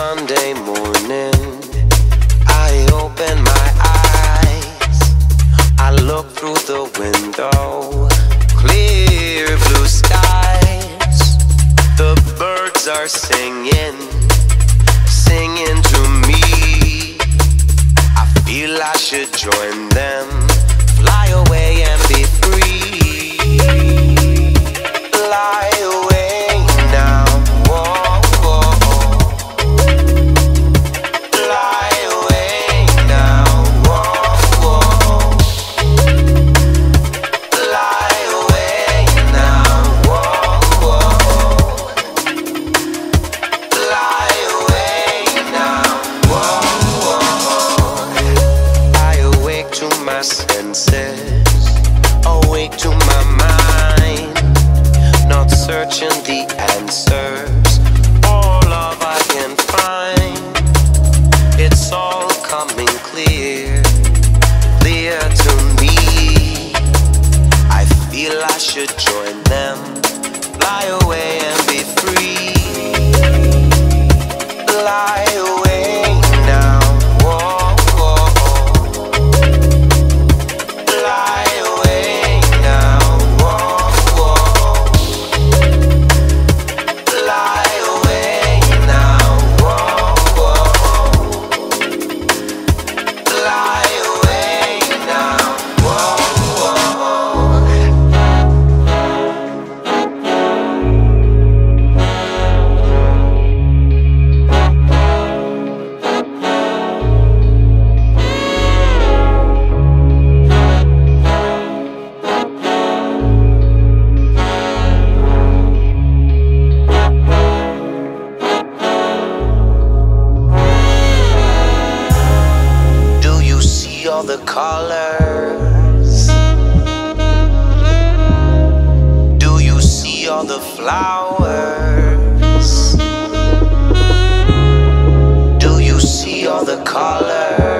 Sunday morning, I open my eyes. I look through the window, clear blue skies. The birds are singing, singing to me. I feel I should join them. Searching the answers. All love I can find, it's all coming clear, clear to me. I feel I should join all the colors? Do you see all the flowers? Do you see all the colors?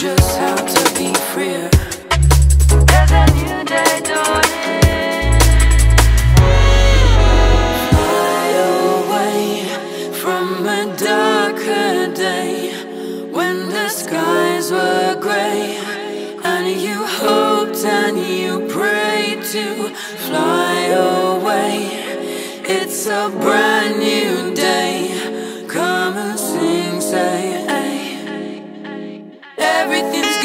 just have to be free. There's a new day dawning. Fly away from a darker day when the skies were gray and you hoped and you prayed to fly away. It's a brand new day. Come and sing, say everything's